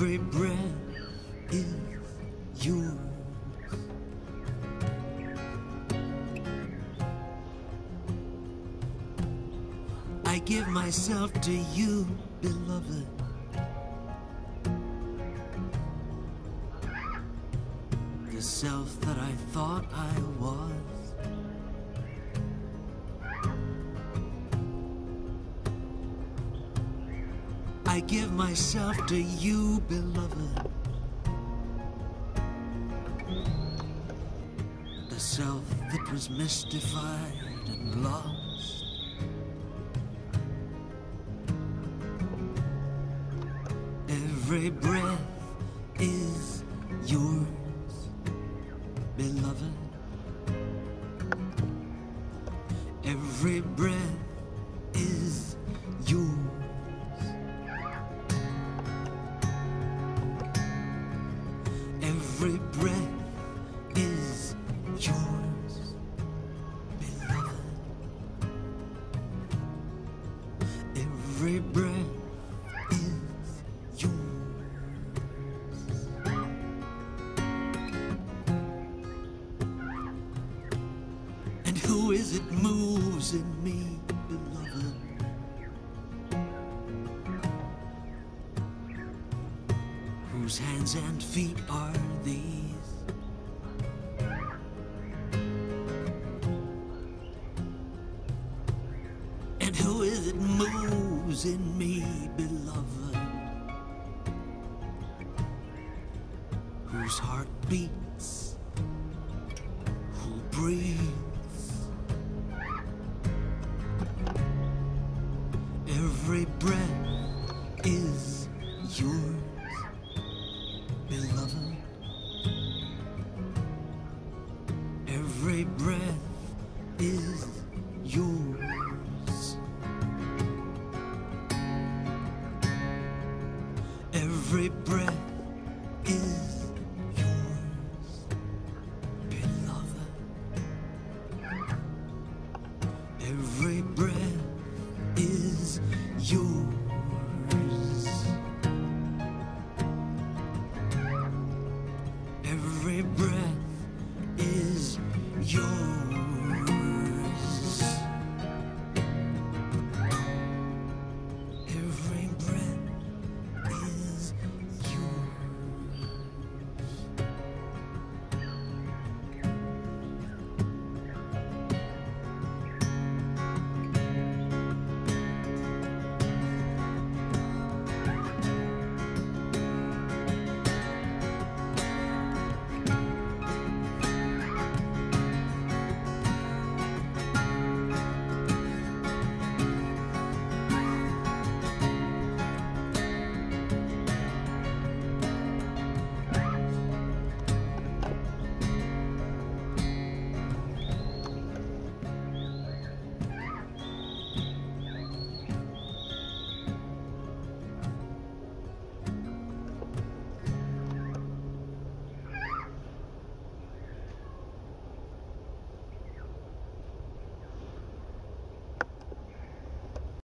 Every breath is yours. I give myself to you, beloved. The self that I thought I was. I give myself to you, beloved. The self that was mystified and lost. Every breath is yours, beloved. Every breath Every breath is yours, beloved. Every breath is yours. And who is it moves in me, Whose hands and feet are these? And who is it moves in me, beloved? Whose heart beats? Who breathes? Every breath is yours, beloved. Every breath is yours. Every breath is yours, beloved. Every breath is yours. yours. Every breath.